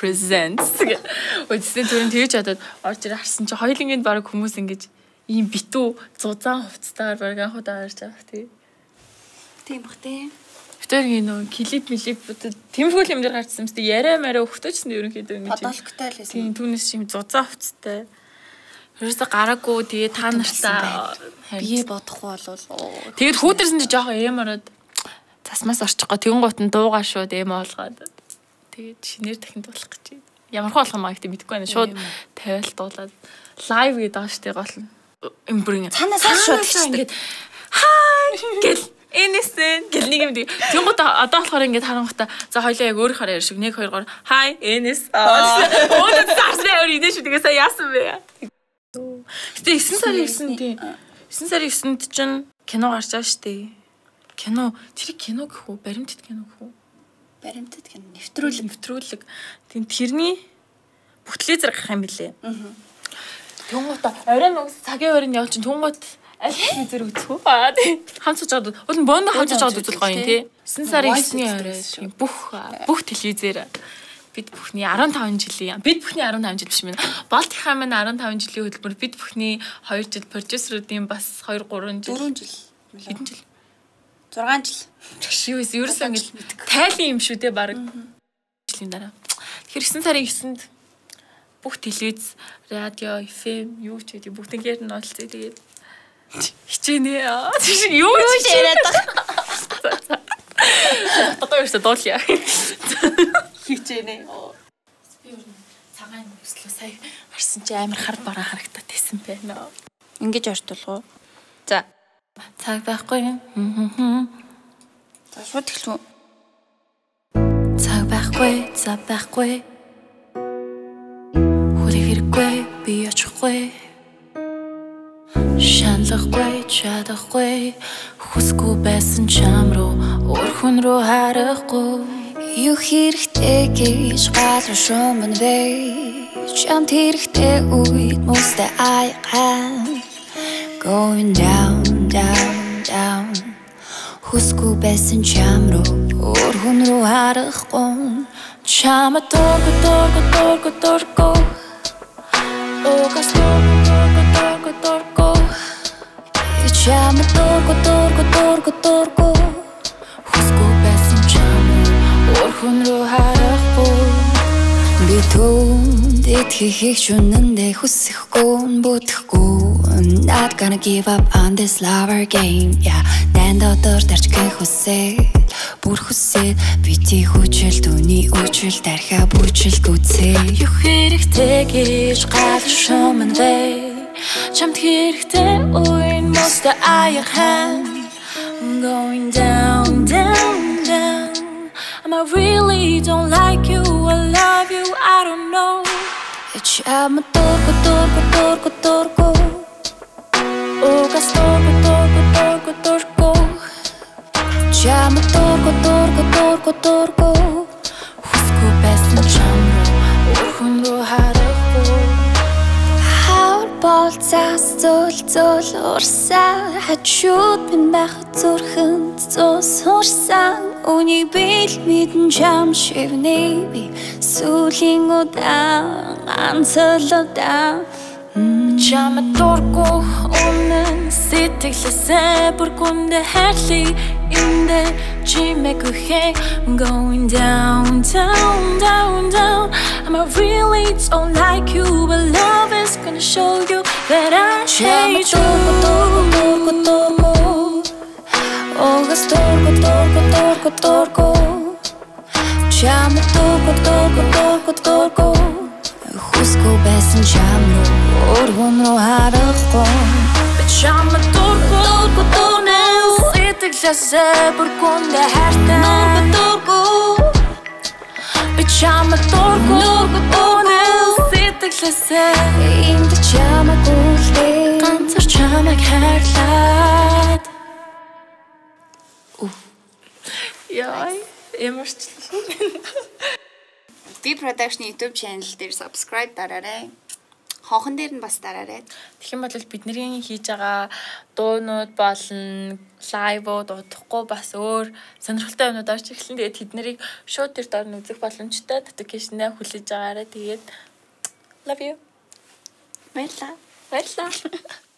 presents. Үдсний түрэн тэгж хадаад орж ирээ харсан чи хоёулынгийн баг хүмүүс ингэж ийм битүү зузаан хувцастаар баг анхудаа гарч авах тий. Тийм бах тий. Ингэ нөө клип милип тэмхүүл хэмжээр гарчсан мэт яриа мараа өгтөөч нь ерөнхийдөө ингэж Подолктой л байсан. тийм түүнээс юм зузаан хувцастай. Ерөөсө гараагүй тэгээ та нартаа Бие бодохгүй болвол Тэгэд хүүдэрсэн чи жоохон эм ороод засмаас орчихгоо тэгэн гут нь дуугаа шууд эм олгоод тэгээд шинээр дахин дуулах гэж байна. Ямар хөө болох юм аа гэдэг мэдэхгүй байна. Шууд тавиал дуулаад лайв гэдэг байгаа штеп гол нь. Имбринг. Цаанаас хойш шууд ингээд хай гэл энэсэн гэл нэг юм тийм. Тэгэн гут одоо болохоор ингээд харангуйта за хоёлаа яг өөрөөр ярьшиг 1 2 3 хай энэс. Өөд зарсаа өөр идэж шүү тэгээ сая яасан бэ? Гэтэ 9 сарын 9 тийм. 9 сарын 9-нд чинь кино гарч байгаа штэ. Кино тэр кино гэх үү? Баримтат кино гэх үү? Баримтат гэн нэвтрүүлэг. Нэвтрүүлэг. Тийм тэрний бүтлээ зэрэг гарах юм билэ. Тэнгуут оройн мөс цагийн өрөөнд явж чинь тэнгуут аль хэдийн зэрэг үзэх үү? Аа тий. Хамсаж жаад. Уул нь бондо хамсаж жаад үзэл гоё юм тий. 9 сарын 9-ний орой тийм бүх бүх телевизээр бид бүхний 15 жилийн бид бүхний 15 жил биш мэн Балтик хамын 15 жилийн хөтөлбөр бид бүхний 2 жил продюсеруудын бас 2 3 жил 4 жил. хэдэн жил 6 жил. Юу вэ? Ерөөсөө ингэж тайлын юм шүү те баг. Жилийн дараа. Тэгэхээр 9 сарын 9-нд бүх телевиз, радио, FM юу ч гэдэг бүгднгээр нь олцъя тэгээд хичээнэ. Тийш юу ч яриад байгаа. одоо ерөөсөө дуулъя. Хичээнэ. Би ер нь цагаан өслөө сая харсан чи амар хар бараа харагдаад байсан байна. Ингэж ортуулгоо. За. Цаг байхгүй. За шууд эхлэв. Цаг байхгүй, цаг байхгүй. Хүлээх хэрэггүй, би очихгүй. Шаналхгүй, чадахгүй. Хүсгүй байсан чам руу, өөр хүн рүү харахгүй. Юу хэрэгтэй гэж галуу шуман бэ Чамд хэрэгтэй үед мөстэй аягаан Going down, down, down Хүсгүй байсан чам руу өөр хүн рүү харахгүй Чама торго, торго, торго, торго. Окас торго, торго, торго, торго. Чамд дургу дургу дургу дургу Хүсгүй байсан чам өөр хүн рүү харахгүй. Би түнд итгэхийг чүнэндээ хүсэхгүй бүтэхгүй Not gonna give up on this lover game Yeah, дан дотор тарчгын хүсээ Бүр хүсээ бити хүчил түүний үчил дархаа бүчил гүцээ Юу хэрэгтэй гэж гал шуман вэ? Чамд хэрэгтэй үн моста аяг хан. I'm going down, down, down. Um, I really don't like you. I love you. I don't know. Чамд дургу дургу дургу дургу Угас дургу Хүсгүй байсан чам руу өөр хүн рүү харахгүй. Хавар болцаас зөөл зөөл урсаа хачууд минь байх зүрхэнд зус урсан Үнийг бил мэдэн чам шивнэ би сүлийн удаан ганцл удаан Чамд дургу үнэн сэтгэлээсээ бүр гүндэ хайрлыг эндэ чимэг үхээ going down down down down. I'm a really don't like you but love is gonna show you that I Чамд hate дургу дургу дургу you дургу. Огас дургу дургу дургу дургу. Чамд дургу дургу дургу дургу Хүсгүй байсан чам руу өөр хүн рүү харахгүй Чамд дургу дургу дургу сэтгэлээсээ бүр гүндэ хайртай дургу Би чамд дургу дургу сэтгэлээсээ Энд чамаг үлдээ ганцар чамайг хайрлаад Яй, эмэрчлээ. Би production YouTube channel дээр subscribe дараарай. хонхон дээр нь бас дараарай. Юм бол бидний хийж байгаа дуунууд болон лайвууд удахгүй бас өөр сонирхолтой юмнууд орж эхэлсэн. Тэгээд тэднийг шууд тэр дор нь үзэх боломжтой notification-аа хүлээж байгаарай. Тэгээд love you. Баярлалаа. Баярлалаа.